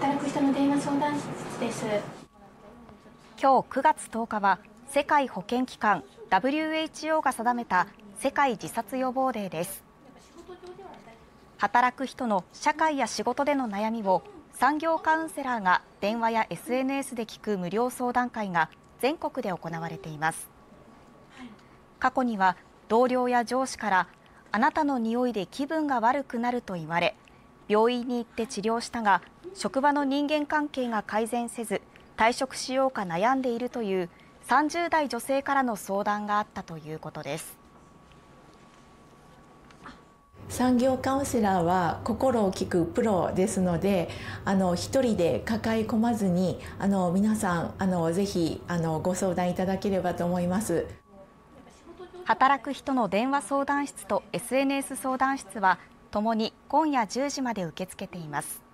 働く人の電話相談室です。今日9月10日は世界保健機関 WHO が定めた世界自殺予防デーです。働く人の社会や仕事での悩みを産業カウンセラーが電話や SNS で聞く無料相談会が全国で行われています。過去には同僚や上司からあなたの匂いで気分が悪くなると言われ病院に行って治療したが職場の人間関係が改善せず退職しようか悩んでいるという30代女性からの相談があったということです。産業カウンセラーは心を聞くプロですのであの一人で抱え込まずにあの皆さんあのぜひあのご相談いただければと思います。働く人の電話相談室と SNS 相談室はともに今夜10時まで受け付けています。